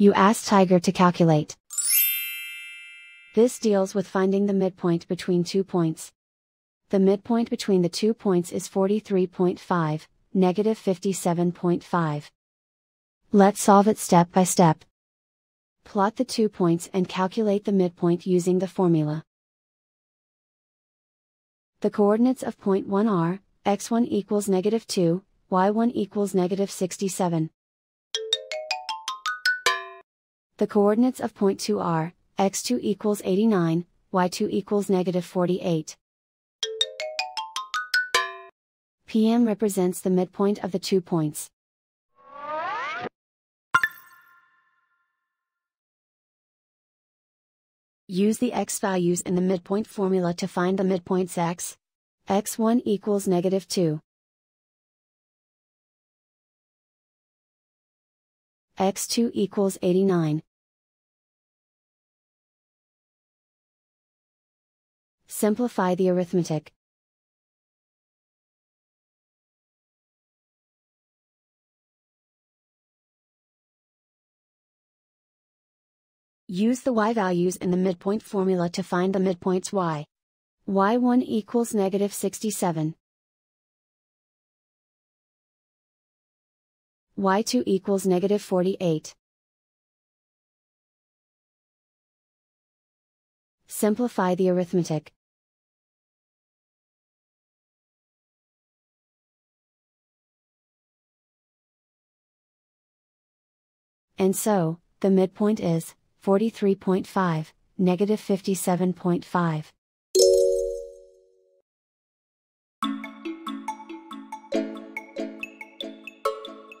You ask Tiger to calculate. This deals with finding the midpoint between two points. The midpoint between the two points is 43.5, negative 57.5. Let's solve it step by step. Plot the two points and calculate the midpoint using the formula. The coordinates of point 1 are, x1 equals negative 2, y1 equals negative 67. The coordinates of point 2 are, x2 equals 89, y2 equals negative 48. PM represents the midpoint of the two points. Use the x values in the midpoint formula to find the midpoints x. x1 equals negative 2. x2 equals 89. Simplify the arithmetic. Use the y values in the midpoint formula to find the midpoints y. y1 equals negative 67. y2 equals negative 48. Simplify the arithmetic. And so, the midpoint is 43.5, negative 57.5.